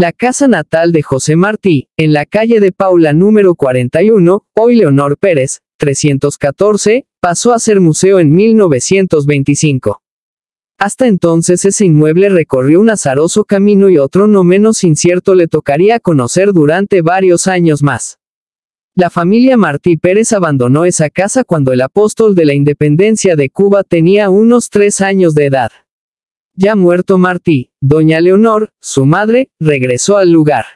La casa natal de José Martí, en la calle de Paula número 41, hoy Leonor Pérez, 314, pasó a ser museo en 1925. Hasta entonces ese inmueble recorrió un azaroso camino y otro no menos incierto le tocaría conocer durante varios años más. La familia Martí Pérez abandonó esa casa cuando el apóstol de la independencia de Cuba tenía unos tres años de edad. Ya muerto Martí, doña Leonor, su madre, regresó al lugar.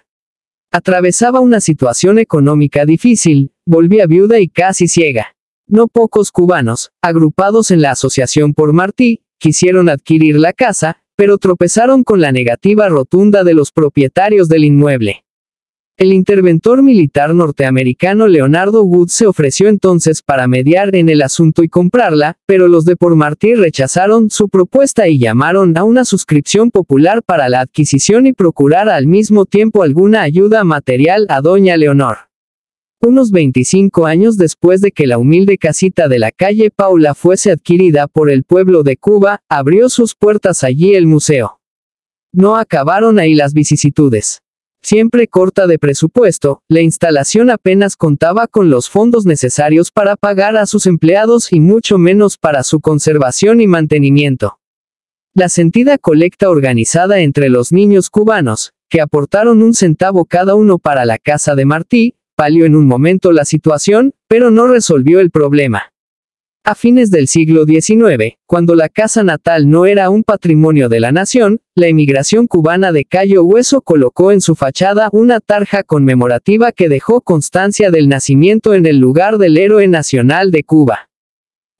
Atravesaba una situación económica difícil, volvía viuda y casi ciega. No pocos cubanos, agrupados en la Asociación por Martí, quisieron adquirir la casa, pero tropezaron con la negativa rotunda de los propietarios del inmueble. El interventor militar norteamericano Leonardo Wood se ofreció entonces para mediar en el asunto y comprarla, pero los de por Martí rechazaron su propuesta y llamaron a una suscripción popular para la adquisición y procurar al mismo tiempo alguna ayuda material a doña Leonor. Unos 25 años después de que la humilde casita de la calle Paula fuese adquirida por el pueblo de Cuba, abrió sus puertas allí el museo. No acabaron ahí las vicisitudes. Siempre corta de presupuesto, la instalación apenas contaba con los fondos necesarios para pagar a sus empleados y mucho menos para su conservación y mantenimiento. La sentida colecta organizada entre los niños cubanos, que aportaron un centavo cada uno para la casa de Martí, palió en un momento la situación, pero no resolvió el problema. A fines del siglo XIX, cuando la casa natal no era un patrimonio de la nación, la emigración cubana de Cayo Hueso colocó en su fachada una tarja conmemorativa que dejó constancia del nacimiento en el lugar del héroe nacional de Cuba.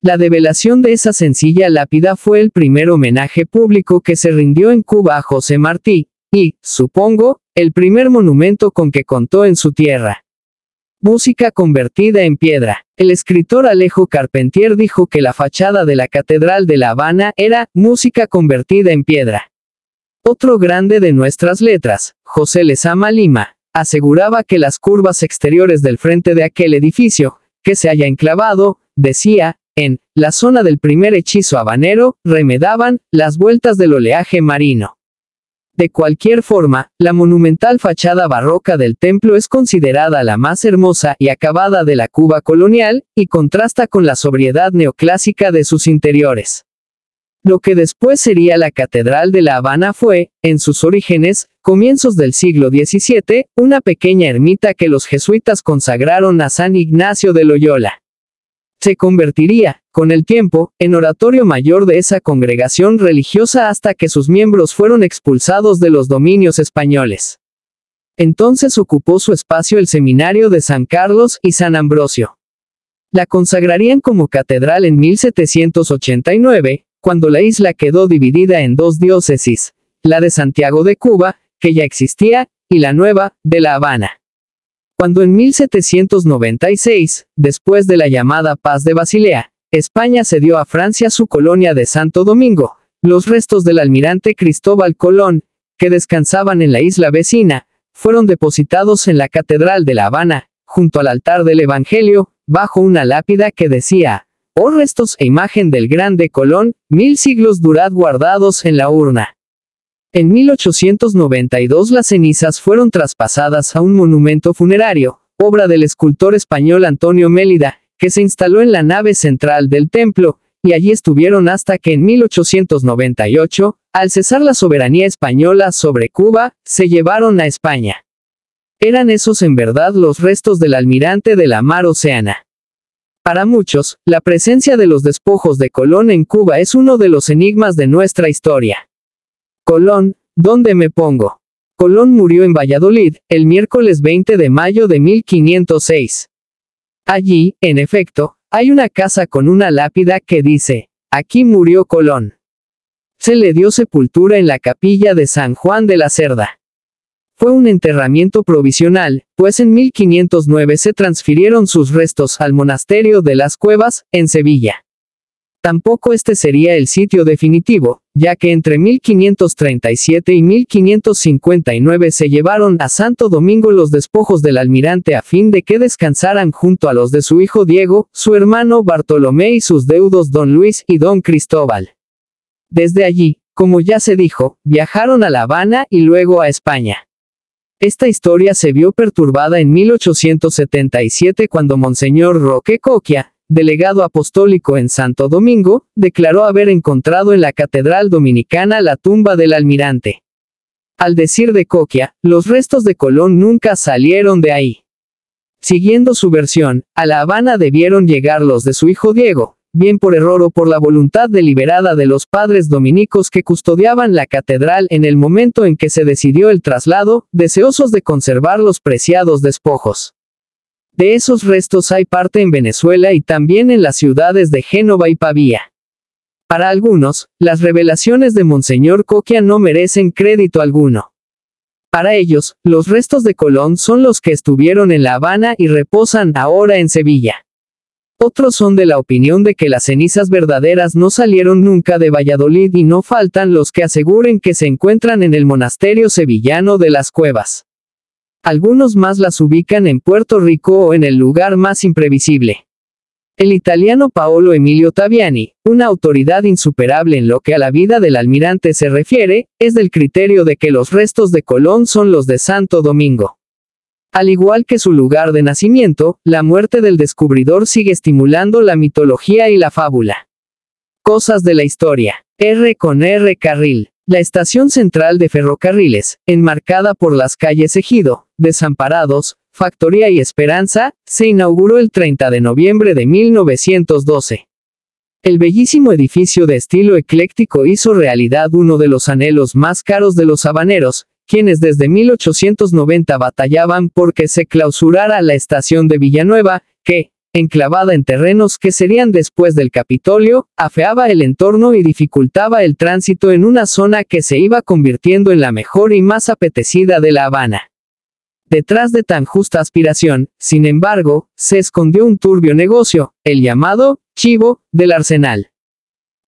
La develación de esa sencilla lápida fue el primer homenaje público que se rindió en Cuba a José Martí, y, supongo, el primer monumento con que contó en su tierra. Música convertida en piedra. El escritor Alejo Carpentier dijo que la fachada de la Catedral de La Habana era música convertida en piedra. Otro grande de nuestras letras, José Lezama Lima, aseguraba que las curvas exteriores del frente de aquel edificio, que se haya enclavado, decía, en la zona del primer hechizo habanero, remedaban las vueltas del oleaje marino. De cualquier forma, la monumental fachada barroca del templo es considerada la más hermosa y acabada de la Cuba colonial, y contrasta con la sobriedad neoclásica de sus interiores. Lo que después sería la Catedral de La Habana fue, en sus orígenes, comienzos del siglo XVII, una pequeña ermita que los jesuitas consagraron a San Ignacio de Loyola se convertiría, con el tiempo, en oratorio mayor de esa congregación religiosa hasta que sus miembros fueron expulsados de los dominios españoles. Entonces ocupó su espacio el seminario de San Carlos y San Ambrosio. La consagrarían como catedral en 1789, cuando la isla quedó dividida en dos diócesis, la de Santiago de Cuba, que ya existía, y la nueva, de La Habana. Cuando en 1796, después de la llamada Paz de Basilea, España cedió a Francia su colonia de Santo Domingo, los restos del almirante Cristóbal Colón, que descansaban en la isla vecina, fueron depositados en la Catedral de La Habana, junto al altar del Evangelio, bajo una lápida que decía, Oh restos e imagen del grande Colón, mil siglos durad guardados en la urna. En 1892 las cenizas fueron traspasadas a un monumento funerario, obra del escultor español Antonio Mélida, que se instaló en la nave central del templo, y allí estuvieron hasta que en 1898, al cesar la soberanía española sobre Cuba, se llevaron a España. Eran esos en verdad los restos del almirante de la mar Oceana. Para muchos, la presencia de los despojos de Colón en Cuba es uno de los enigmas de nuestra historia. Colón, ¿dónde me pongo? Colón murió en Valladolid, el miércoles 20 de mayo de 1506. Allí, en efecto, hay una casa con una lápida que dice, aquí murió Colón. Se le dio sepultura en la capilla de San Juan de la Cerda. Fue un enterramiento provisional, pues en 1509 se transfirieron sus restos al monasterio de las Cuevas, en Sevilla. Tampoco este sería el sitio definitivo, ya que entre 1537 y 1559 se llevaron a Santo Domingo los despojos del almirante a fin de que descansaran junto a los de su hijo Diego, su hermano Bartolomé y sus deudos don Luis y don Cristóbal. Desde allí, como ya se dijo, viajaron a La Habana y luego a España. Esta historia se vio perturbada en 1877 cuando Monseñor Roque Coquia, delegado apostólico en Santo Domingo, declaró haber encontrado en la Catedral Dominicana la tumba del almirante. Al decir de Coquia, los restos de Colón nunca salieron de ahí. Siguiendo su versión, a La Habana debieron llegar los de su hijo Diego, bien por error o por la voluntad deliberada de los padres dominicos que custodiaban la catedral en el momento en que se decidió el traslado, deseosos de conservar los preciados despojos. De esos restos hay parte en Venezuela y también en las ciudades de Génova y Pavía. Para algunos, las revelaciones de Monseñor Coquia no merecen crédito alguno. Para ellos, los restos de Colón son los que estuvieron en La Habana y reposan ahora en Sevilla. Otros son de la opinión de que las cenizas verdaderas no salieron nunca de Valladolid y no faltan los que aseguren que se encuentran en el monasterio sevillano de las cuevas. Algunos más las ubican en Puerto Rico o en el lugar más imprevisible. El italiano Paolo Emilio Taviani, una autoridad insuperable en lo que a la vida del almirante se refiere, es del criterio de que los restos de Colón son los de Santo Domingo. Al igual que su lugar de nacimiento, la muerte del descubridor sigue estimulando la mitología y la fábula. Cosas de la historia. R con R carril. La estación central de ferrocarriles, enmarcada por las calles Ejido, Desamparados, Factoría y Esperanza, se inauguró el 30 de noviembre de 1912. El bellísimo edificio de estilo ecléctico hizo realidad uno de los anhelos más caros de los habaneros, quienes desde 1890 batallaban porque se clausurara la estación de Villanueva, que, enclavada en terrenos que serían después del Capitolio, afeaba el entorno y dificultaba el tránsito en una zona que se iba convirtiendo en la mejor y más apetecida de La Habana. Detrás de tan justa aspiración, sin embargo, se escondió un turbio negocio, el llamado chivo del arsenal.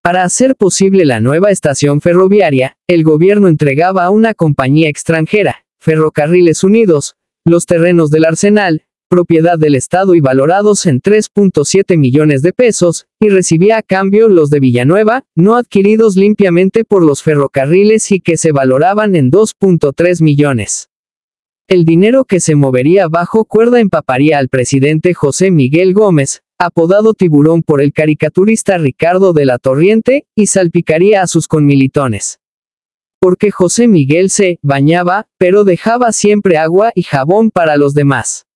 Para hacer posible la nueva estación ferroviaria, el gobierno entregaba a una compañía extranjera, Ferrocarriles Unidos, los terrenos del arsenal, propiedad del Estado y valorados en 3.7 millones de pesos, y recibía a cambio los de Villanueva, no adquiridos limpiamente por los ferrocarriles y que se valoraban en 2.3 millones. El dinero que se movería bajo cuerda empaparía al presidente José Miguel Gómez, apodado tiburón por el caricaturista Ricardo de la Torriente, y salpicaría a sus conmilitones porque José Miguel se bañaba, pero dejaba siempre agua y jabón para los demás.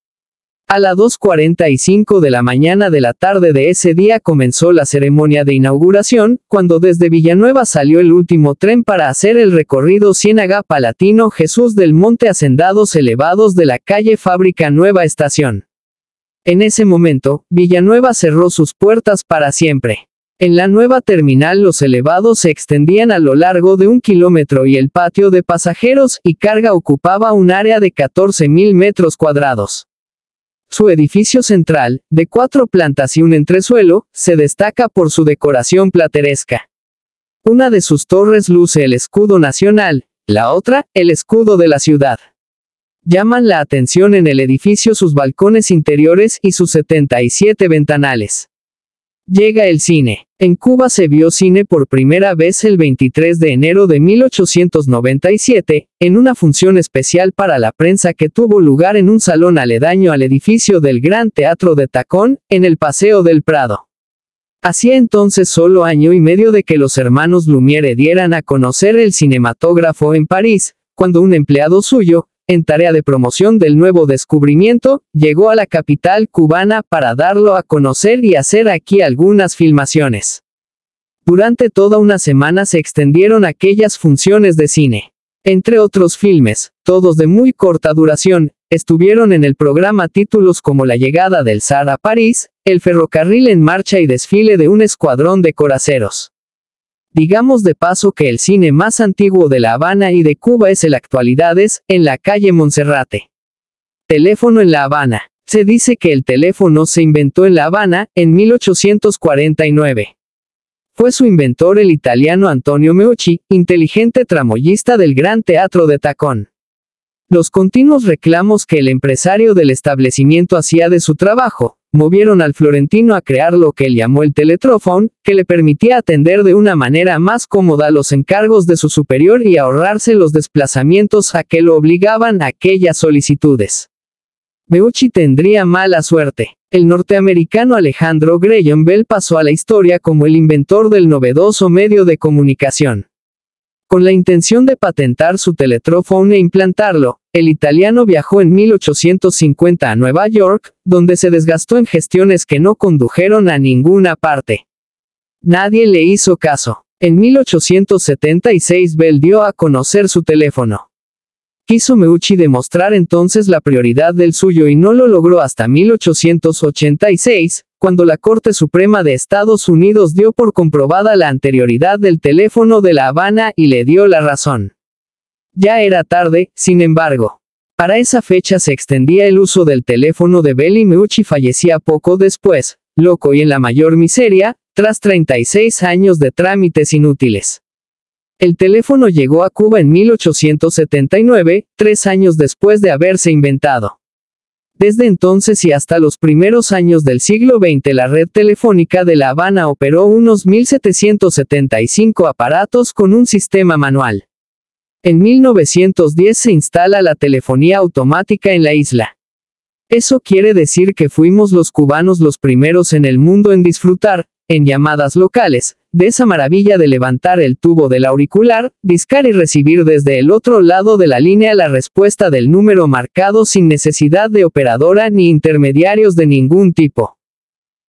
A las 2.45 de la mañana de la tarde de ese día comenzó la ceremonia de inauguración, cuando desde Villanueva salió el último tren para hacer el recorrido Ciénaga Palatino Jesús del Monte Hacendados elevados de la calle Fábrica Nueva Estación. En ese momento, Villanueva cerró sus puertas para siempre. En la nueva terminal los elevados se extendían a lo largo de un kilómetro y el patio de pasajeros y carga ocupaba un área de 14.000 metros cuadrados. Su edificio central, de cuatro plantas y un entresuelo, se destaca por su decoración plateresca. Una de sus torres luce el escudo nacional, la otra, el escudo de la ciudad. Llaman la atención en el edificio sus balcones interiores y sus 77 ventanales. Llega el cine. En Cuba se vio cine por primera vez el 23 de enero de 1897, en una función especial para la prensa que tuvo lugar en un salón aledaño al edificio del Gran Teatro de Tacón, en el Paseo del Prado. Hacía entonces solo año y medio de que los hermanos Lumière dieran a conocer el cinematógrafo en París, cuando un empleado suyo, en tarea de promoción del nuevo descubrimiento, llegó a la capital cubana para darlo a conocer y hacer aquí algunas filmaciones. Durante toda una semana se extendieron aquellas funciones de cine. Entre otros filmes, todos de muy corta duración, estuvieron en el programa títulos como La llegada del zar a París, El ferrocarril en marcha y desfile de un escuadrón de coraceros. Digamos de paso que el cine más antiguo de La Habana y de Cuba es el Actualidades, en la calle Monserrate. Teléfono en La Habana. Se dice que el teléfono se inventó en La Habana, en 1849. Fue su inventor el italiano Antonio Meucci, inteligente tramoyista del Gran Teatro de Tacón. Los continuos reclamos que el empresario del establecimiento hacía de su trabajo, movieron al florentino a crear lo que él llamó el teletrófono, que le permitía atender de una manera más cómoda los encargos de su superior y ahorrarse los desplazamientos a que lo obligaban aquellas solicitudes. Meucci tendría mala suerte. El norteamericano Alejandro Graham Bell pasó a la historia como el inventor del novedoso medio de comunicación. Con la intención de patentar su teletrófono e implantarlo, el italiano viajó en 1850 a Nueva York, donde se desgastó en gestiones que no condujeron a ninguna parte. Nadie le hizo caso. En 1876 Bell dio a conocer su teléfono. Quiso Meucci demostrar entonces la prioridad del suyo y no lo logró hasta 1886, cuando la Corte Suprema de Estados Unidos dio por comprobada la anterioridad del teléfono de La Habana y le dio la razón. Ya era tarde, sin embargo. Para esa fecha se extendía el uso del teléfono de Bell y Meucci fallecía poco después, loco y en la mayor miseria, tras 36 años de trámites inútiles. El teléfono llegó a Cuba en 1879, tres años después de haberse inventado. Desde entonces y hasta los primeros años del siglo XX la red telefónica de La Habana operó unos 1.775 aparatos con un sistema manual. En 1910 se instala la telefonía automática en la isla. Eso quiere decir que fuimos los cubanos los primeros en el mundo en disfrutar, en llamadas locales, de esa maravilla de levantar el tubo del auricular, discar y recibir desde el otro lado de la línea la respuesta del número marcado sin necesidad de operadora ni intermediarios de ningún tipo.